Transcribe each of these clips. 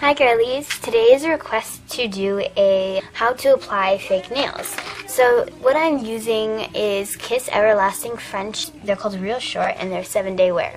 Hi girlies, today is a request to do a how to apply fake nails. So what I'm using is Kiss Everlasting French. They're called Real Short and they're 7 day wear.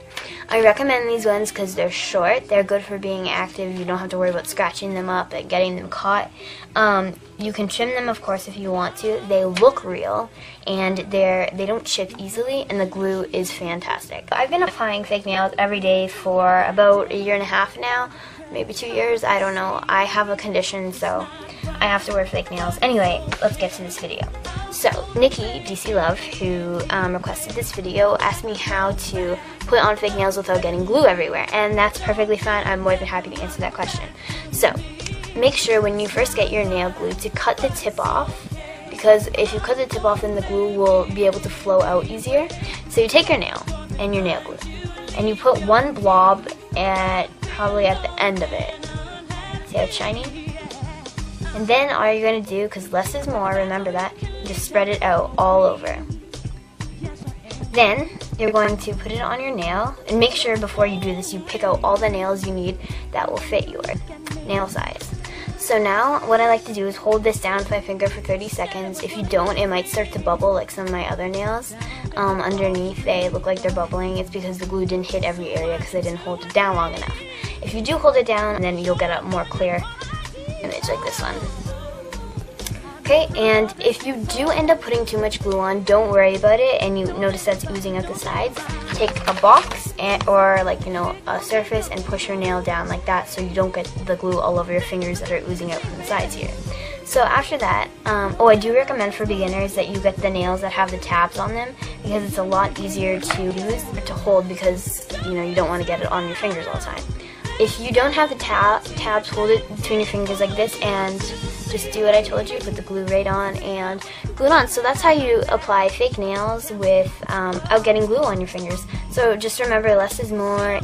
I recommend these ones because they're short, they're good for being active, you don't have to worry about scratching them up and getting them caught. Um, you can trim them of course if you want to. They look real and they're they don't chip easily and the glue is fantastic. I've been applying fake nails every day for about a year and a half now maybe two years, I don't know. I have a condition, so I have to wear fake nails. Anyway, let's get to this video. So, Niki, DC Luv, who um, requested this video, asked me how to put on fake nails without getting glue everywhere, and that's perfectly fine. I'm more than happy to answer that question. So, make sure when you first get your nail glue to cut the tip off, because if you cut the tip off, then the glue will be able to flow out easier. So you take your nail and your nail glue, and you put one blob at probably at the end of it. See how it's shiny? And then all you're going to do, because less is more, remember that, just spread it out all over. Then you're going to put it on your nail, and make sure before you do this you pick out all the nails you need that will fit your nail size. So now what I like to do is hold this down with my finger for 30 seconds. If you don't, it might start to bubble like some of my other nails. Um, underneath, they look like they're bubbling. It's because the glue didn't hit every area because I didn't hold it down long enough. If you do hold it down, then you'll get a more clear image like this one. Okay, and if you do end up putting too much glue on, don't worry about it, and you notice that's oozing out the sides, take a box and, or like, you know, a surface and push your nail down like that so you don't get the glue all over your fingers that are oozing out from the sides here. So after that, um, oh, I do recommend for beginners that you get the nails that have the tabs on them because it's a lot easier to use, to hold because, you know, you don't want to get it on your fingers all the time. If you don't have the tab tabs, hold it between your fingers like this and just do what I told you, put the glue right on and glue it on. So that's how you apply fake nails without um, getting glue on your fingers. So just remember, less is more.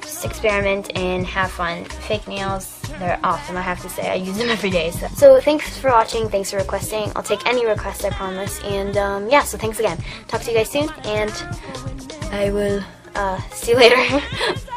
Just experiment and have fun. Fake nails, they're awesome, I have to say. I use them every day. So, so thanks for watching. Thanks for requesting. I'll take any requests, I promise. And um, yeah, so thanks again. Talk to you guys soon, and I will uh, see you later.